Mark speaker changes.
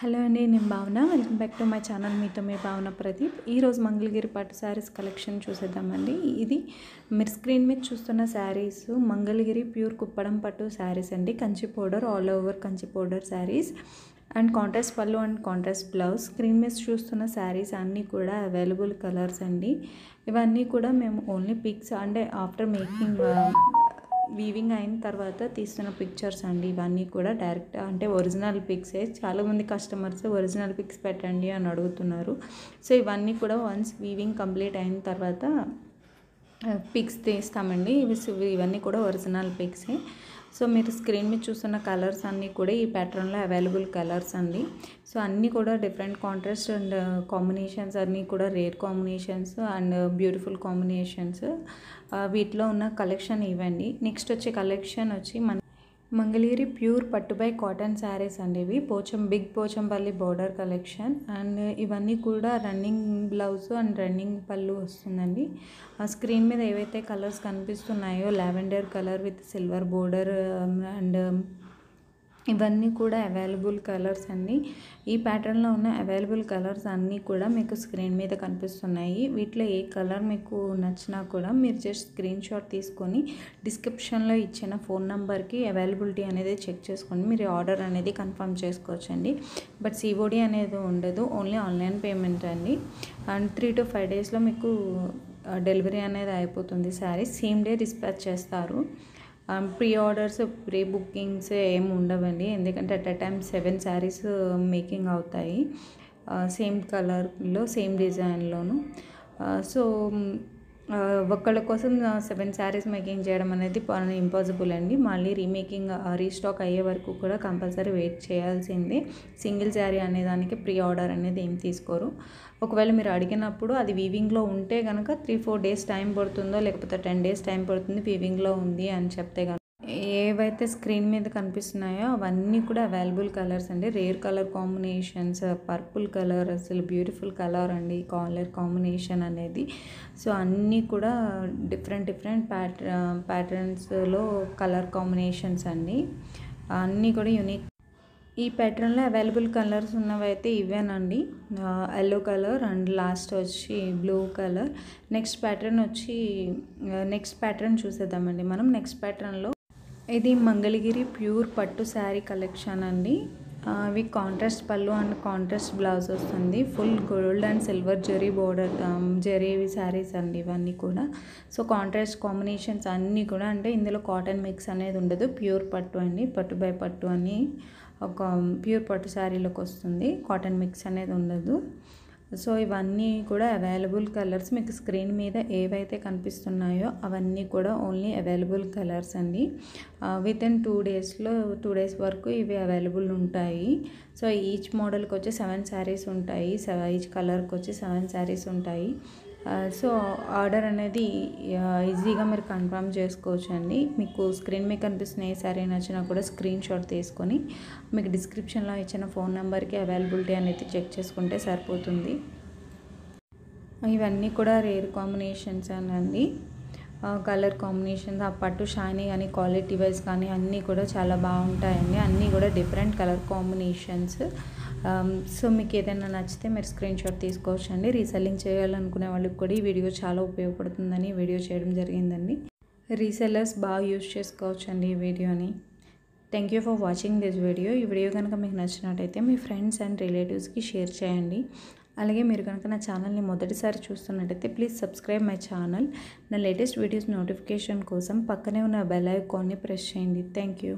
Speaker 1: Hello అండి నేను Bhavana. Welcome back to my channel. మీతో మీ భావన ప్రదీప్. ఈరోజు మంగళగిరి పట్టు శారీస్ కలెక్షన్ చూసేద్దామండి. ఇది మీరు స్క్రీన్ మీద చూస్తున్న శారీస్ మంగళగిరి ప్యూర్ కుప్పడం పట్టు శారీస్ అండి. Kanchi border all over Kanchi border saris and contrast pallu and contrast blouse. Screen మీద చూస్తున్న శారీస్ అన్నీ కూడా అవైలబుల్ కలర్స్ అండి. ఇవన్నీ కూడా మేము ఓన్లీ పిక్స్ అంటే ఆఫ్టర్ మేకింగ్ వీవింగ్ అయిన తర్వాత తీస్తున్న పిక్చర్స్ అండి. ఇవన్నీ కూడా డైరెక్ట్ అంటే ఒరిజినల్ పిక్సే చాలామంది కస్టమర్స్ ఒరిజినల్ పిక్స్ పెట్టండి అని అడుగుతున్నారు. సో ఇవన్నీ కూడా వన్స్ వీవింగ్ కంప్లీట్ అయిన తర్వాత పిక్స్ తీస్తామండి. ఇవి ఇవన్నీ కూడా ఒరిజినల్ పిక్సే. సో మీరు స్క్రీన్ మీద చూస్తున్న కలర్స్ అన్నీ కూడా ఈ ప్యాటర్న్లో అవైలబుల్ కలర్స్ అండి. సో అన్నీ కూడా డిఫరెంట్ కాంట్రాస్ట్ అండ్ కాంబినేషన్స్ అన్నీ కూడా rare combinations and beautiful combinations. వీటిలో ఉన్న కలెక్షన్ ఇవ్వండి నెక్స్ట్ వచ్చే కలెక్షన్ వచ్చి మన మంగళగిరి ప్యూర్ పట్టుబై కాటన్ శారీస్ అండి ఇవి. Pocham big Pochampally border collection and ఇవన్నీ కూడా రన్నింగ్ బ్లౌజ్ అండ్ రన్నింగ్ పళ్ళు వస్తుందండి. ఆ స్క్రీన్ మీద ఏవైతే colours కనిపిస్తున్నాయో lavender colour with silver border and ఇవన్నీ కూడా అవైలబుల్ కలర్స్ అండి. ఈ ప్యాటర్న్లో ఉన్న అవైలబుల్ కలర్స్ అన్నీ కూడా మీకు స్క్రీన్ మీద కనిపిస్తున్నాయి. వీటిలో ఏ కలర్ మీకు నచ్చినా కూడా మీరు జస్ట్ స్క్రీన్ షాట్ తీసుకొని డిస్క్రిప్షన్లో ఇచ్చిన ఫోన్ నెంబర్కి అవైలబిలిటీ అనేది చెక్ చేసుకోండి మీరు ఆర్డర్ అనేది కన్ఫర్మ్ చేసుకోవచ్చండి. బట్ సిఓడి అనేది ఉండదు ఓన్లీ ఆన్లైన్ పేమెంట్ అండి. అండ్ త్రీ టు ఫైవ్ డేస్లో మీకు డెలివరీ అనేది అయిపోతుంది. శారీ సేమ్ డే డిస్పాచ్ చేస్తారు. ప్రీ ఆర్డర్స్ ప్రీ బుకింగ్స్ ఏమి ఉండవండి. ఎందుకంటే at a time seven saris making అవుతాయి. సేమ్ కలర్లో సేమ్ డిజైన్లోను సో ఒక్కళ్ళ కోసం సెవెన్ శారీస్ మేకింగ్ చేయడం అనేది ఇంపాసిబుల్ అండి. మళ్ళీ రీమేకింగ్ రీస్టాక్ అయ్యే వరకు కూడా కంపల్సరీ వెయిట్ చేయాల్సిందే. సింగిల్ శారీ అనేదానికి ప్రీ ఆర్డర్ అనేది ఏం తీసుకోరు. ఒకవేళ మీరు అడిగినప్పుడు అది వీవింగ్లో ఉంటే కనుక త్రీ ఫోర్ డేస్ టైం పడుతుందో లేకపోతే టెన్ డేస్ టైం పడుతుంది వీవింగ్లో ఉంది అని చెప్తే కనుక ఏవైతే స్క్రీన్ మీద కనిపిస్తున్నాయో అవన్నీ కూడా అవైలబుల్ కలర్స్ అండి. Rare colour combinations purple colour అసలు బ్యూటిఫుల్ కలర్ అండి కలర్ కాంబినేషన్ అనేది. సో అన్నీ కూడా డిఫరెంట్ డిఫరెంట్ ప్యాటర్ ప్యాటర్న్స్లో కలర్ కాంబినేషన్స్ అండి. అన్నీ కూడా యూనిక్. ఈ ప్యాటర్న్లో అవైలబుల్ కలర్స్ ఉన్నవైతే ఇవేనండి. ఎల్లో కలర్ అండ్ లాస్ట్ వచ్చి బ్లూ కలర్. నెక్స్ట్ ప్యాటర్న్ వచ్చి నెక్స్ట్ ప్యాటర్న్ చూసేద్దామండి. మనం నెక్స్ట్ ప్యాటర్న్లో ఇది మంగళగిరి ప్యూర్ పట్టు శారీ కలెక్షన్ అండి. అవి కాంట్రాస్ట్ పళ్ళు అండ్ కాంట్రాస్ట్ బ్లౌజ్ వస్తుంది. Full gold and silver zari border zari saris అండి ఇవన్నీ కూడా. సో కాంట్రాస్ట్ కాంబినేషన్స్ అన్నీ కూడా అంటే ఇందులో కాటన్ మిక్స్ అనేది ఉండదు. ప్యూర్ పట్టు అండి. పట్టు బై పట్టు అని ఒక ప్యూర్ పట్టు శారీలోకి వస్తుంది. కాటన్ మిక్స్ అనేది ఉండదు. సో ఇవన్నీ కూడా అవైలబుల్ కలర్స్ మీకు స్క్రీన్ మీద ఏవైతే కనిపిస్తున్నాయో అవన్నీ కూడా ఓన్లీ అవైలబుల్ కలర్స్ అండి. విత్ ఇన్ టూ డేస్లో టూ డేస్ వరకు ఇవి అవైలబుల్ ఉంటాయి. సో ఈచ్ మోడల్కి వచ్చి సెవెన్ శారీస్ ఉంటాయి. ఈచ్ కలర్కి వచ్చి సెవెన్ శారీస్ ఉంటాయి. సో ఆర్డర్ అనేది ఈజీగా మీరు కన్ఫర్మ్ చేసుకోవచ్చు అండి మీకు స్క్రీన్ మీద కనిపిస్తున్న ఏ సారీ నచ్చినా కూడా స్క్రీన్ షాట్ తీసుకొని మీకు డిస్క్రిప్షన్లో ఇచ్చిన ఫోన్ నెంబర్కి అవైలబిలిటీ అనేది చెక్ చేసుకుంటే సరిపోతుంది. ఇవన్నీ కూడా రేర్ కాంబినేషన్స్ అండి కలర్ కాంబినేషన్స్ ఆ పట్టు షైనీ కానీ క్వాలిటీ వైజ్ కానీ అన్నీ కూడా చాలా బాగుంటాయండి. అన్నీ కూడా different colour combinations. Um, so మీకు ఏదైనా నచ్చితే మీరు స్క్రీన్ షాట్ తీసుకోవచ్చు అండి రీసెల్లింగ్ చేయాలనుకునే వాళ్ళకి కూడా ఈ వీడియో చాలా ఉపయోగపడుతుందని వీడియో చేయడం జరిగిందండి. రీసెల్లర్స్ బాగా యూజ్ చేసుకోవచ్చు అండి ఈ వీడియోని thank you for watching this video ఈ వీడియో కనుక మీకు నచ్చినట్టయితే మీ ఫ్రెండ్స్ అండ్ రిలేటివ్స్కి షేర్ చేయండి. అలాగే మీరు కనుక నా ఛానల్ని మొదటిసారి చూస్తున్నట్టయితే ప్లీజ్ సబ్స్క్రైబ్ మై ఛానల్ నా లేటెస్ట్ వీడియోస్ నోటిఫికేషన్ కోసం పక్కనే ఉన్న బెల్ ఐకాన్ని ప్రెస్ చేయండి. Thank you